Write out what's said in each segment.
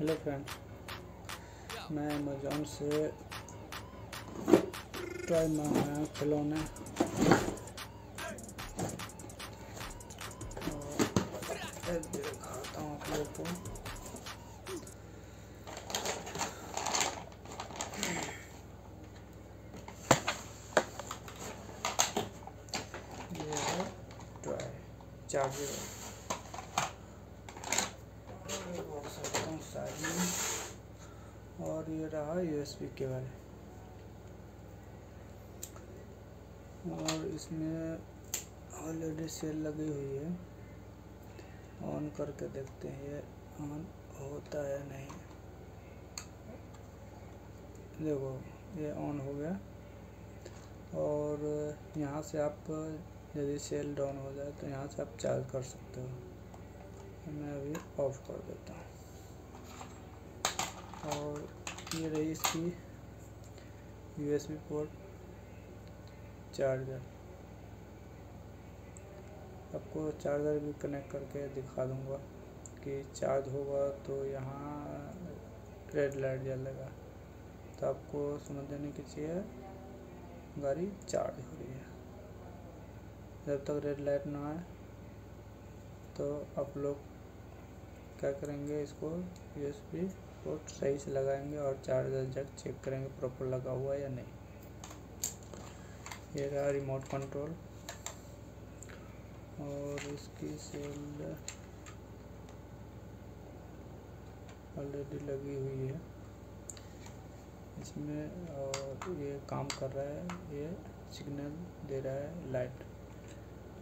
Hello friends मैं Amazon से toy मंगाया खिलौने। दिखाता हूँ आप लोग को। चार्जर बोल सकता हूँ साइड में और ये रहा यूएसबी केबल और इसमें ऑलरेडी सेल लगी हुई है। ऑन करके देखते हैं, ये ऑन होता है नहीं। देखो, ये ऑन हो गया। और यहाँ से आप यदि सेल डाउन हो जाए तो यहाँ से आप चार्ज कर सकते हो। मैं अभी ऑफ़ कर देता हूँ। और ये रही इसकी यूएसबी पोर्ट चार्जर आपको चार्जर भी कनेक्ट करके दिखा दूँगा कि चार्ज होगा तो यहाँ रेड लाइट जलेगा। तो आपको समझ देने की चाहिए गाड़ी चार्ज हो रही है। जब तक रेड लाइट ना आए तो आप लोग क्या करेंगे इसको यूएसबी पोर्ट सही से लगाएँगे और चार्जर जग चेक करेंगे प्रॉपर लगा हुआ या नहीं। ये रहा रिमोट कंट्रोल और इसकी सेल ऑलरेडी लगी हुई है। इसमें, और ये काम कर रहा है, ये सिग्नल दे रहा है लाइट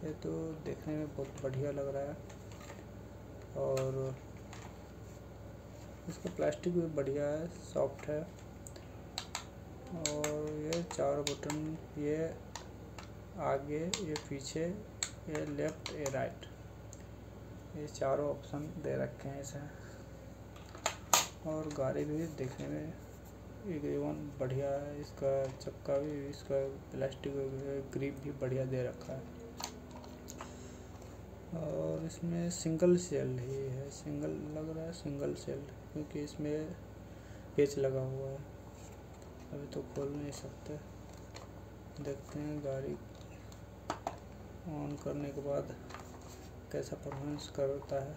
ये तो देखने में बहुत बढ़िया लग रहा है। और इसका प्लास्टिक भी बढ़िया है सॉफ्ट है। और ये चारों बटन ये आगे, ये पीछे, ये लेफ़्ट ये राइट ये चारों ऑप्शन दे रखे हैं इसे। और गाड़ी भी देखने में एकदम बढ़िया है, इसका चक्का भी, इसका प्लास्टिक ग्रिप भी बढ़िया दे रखा है। और इसमें सिंगल सेल ही है। सिंगल लग रहा है सिंगल सेल क्योंकि इसमें पेच लगा हुआ है। अभी तो खोल नहीं सकते। देखते हैं गाड़ी ऑन करने के बाद कैसा परफॉर्मेंस करता है।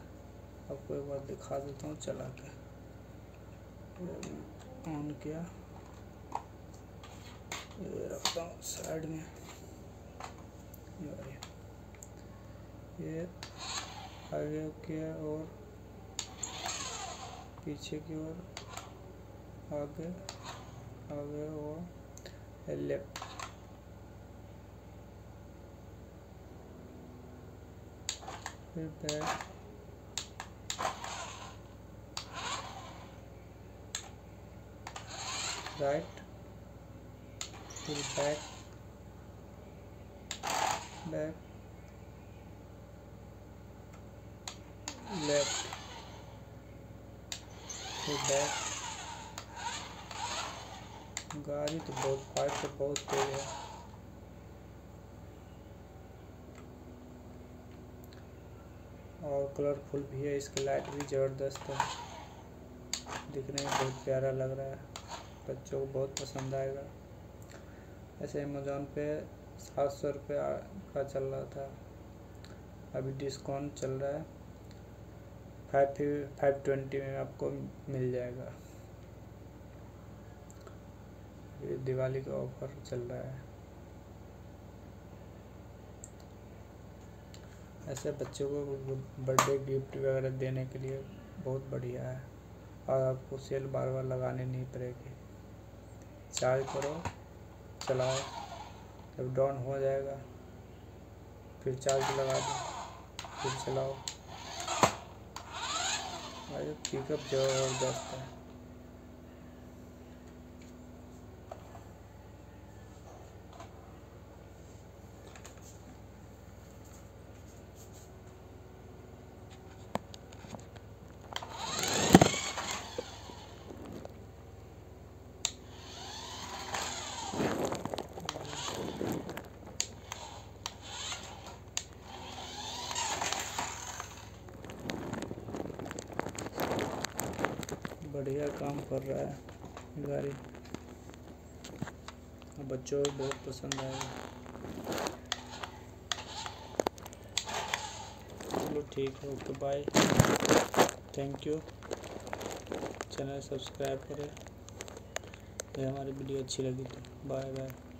आपको एक बार दिखा देता हूँ, चला के। ऑन किया। ये रखता हूँ साइड में। ये आगे की और पीछे की ओर, आगे आगे और लेफ़्ट। फिर बैक। राइट। फिर बैक। बैक। बैक गाड़ी तो बहुत फास्ट है बहुत तेज है। और कलरफुल भी है, इसकी लाइट भी ज़बरदस्त है। दिखने में बहुत प्यारा लग रहा है। बच्चों को बहुत पसंद आएगा। ऐसे अमेज़ोन पे सात सौ रुपये का चल रहा था। अभी डिस्काउंट चल रहा है। फाइव फाइव ट्वेंटी में आपको मिल जाएगा। दिवाली का ऑफ़र चल रहा है। ऐसे बच्चों को बर्थडे गिफ्ट वगैरह देने के लिए बहुत बढ़िया है। और आपको सेल बार बार लगाने नहीं पड़ेगी। चार्ज करो, चलाओ, जब डाउन हो जाएगा, फिर चार्ज लगा दो, फिर चलाओ। पिकअप ज़बरदस्त है बढ़िया काम कर रहा है गाड़ी। बच्चों को बहुत पसंद आएगा। चलो ठीक है, okay bye thank you channel subscribe करें। ये हमारी वीडियो अच्छी लगी तो। Bye bye